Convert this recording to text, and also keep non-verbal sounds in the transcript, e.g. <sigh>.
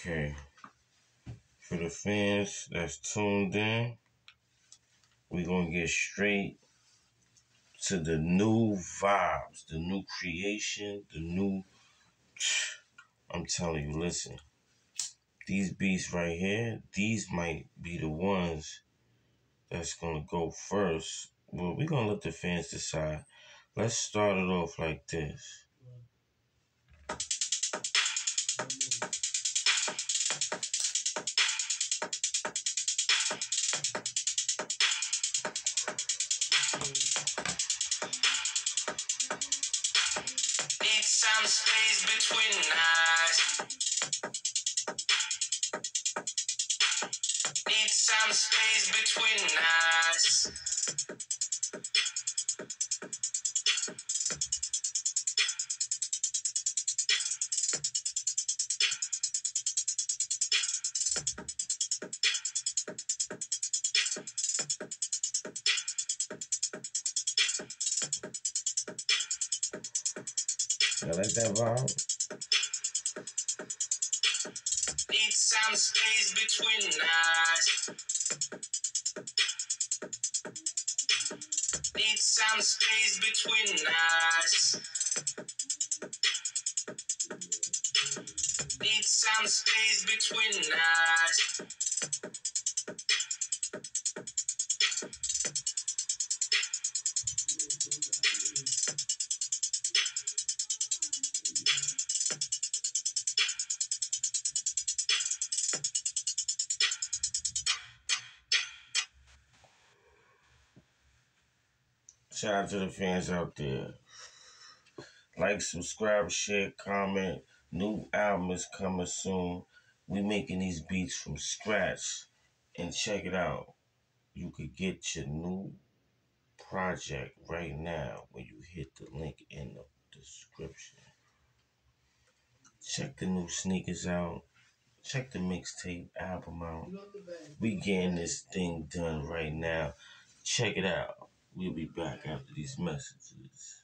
Okay. For the fans that's tuned in, we're gonna get straight to the new vibes, the new creation, the new <sniffs> I'm telling you, listen. These beats right here, these might be the ones that's gonna go first. Well, we're gonna let the fans decide. Let's start it off like this. Need some space between us. Need some space between us. Like that? Need some space between us. Need some space between us. Need some space between us. Shout out to the fans out there. Like, subscribe, share, comment. New album is coming soon. We making these beats from scratch. And check it out. You could get your new project right now when you hit the link in the description. Check the new sneakers out. Check the mixtape album out. We getting this thing done right now. Check it out. We'll be back after these messages.